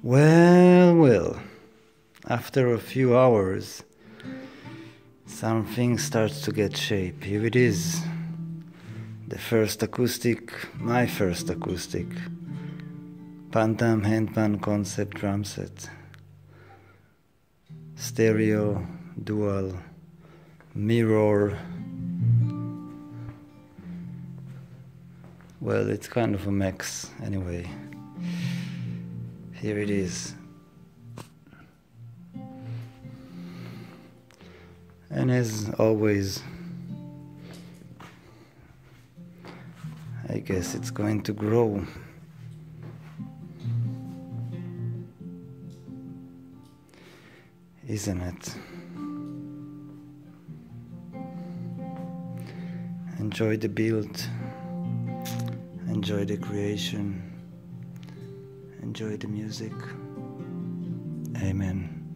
Well, well, after a few hours, something starts to get shape. Here it is. The first acoustic, my first acoustic, Pantam Handpan concept drum set. Stereo, dual, mirror. Well, it's kind of a mix anyway. Here it is. And as always, I guess it's going to grow. Isn't it? Enjoy the build, enjoy the creation, enjoy the music. Amen.